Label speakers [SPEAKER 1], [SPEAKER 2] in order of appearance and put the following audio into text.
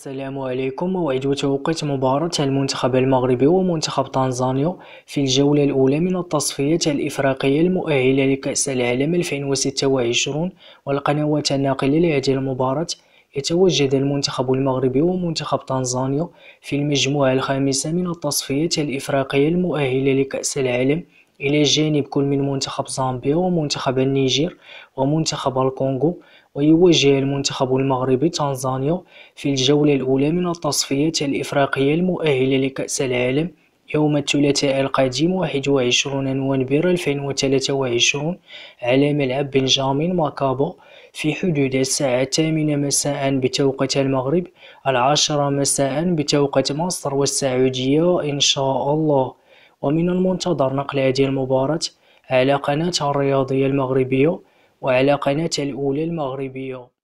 [SPEAKER 1] السلام عليكم. موعد وتوقيت مباراة المنتخب المغربي ومنتخب تنزانيا في الجولة الأولى من التصفيات الإفريقية المؤهلة لكأس العالم 2026 والقنوات الناقلة لهذه المباراة يتواجد المنتخب المغربي ومنتخب تنزانيا في المجموعة الخامسة من التصفيات الإفريقية المؤهلة لكأس العالم إلى جانب كل من منتخب زامبيا ومنتخب النيجر ومنتخب الكونغو ويواجه المنتخب المغربي تنزانيا في الجولة الأولى من التصفيات الإفريقية المؤهلة لكأس العالم يوم الثلاثاء القادم 21 نوفمبر 2023 على ملعب بنجامين ماكابو في حدود الساعة الثامنة مساء بتوقيت المغرب العاشرة مساء بتوقيت مصر والسعودية إن شاء الله. ومن المنتظر نقل هذه المباراة على قناة الرياضية المغربية وعلى قناة الأولى المغربية.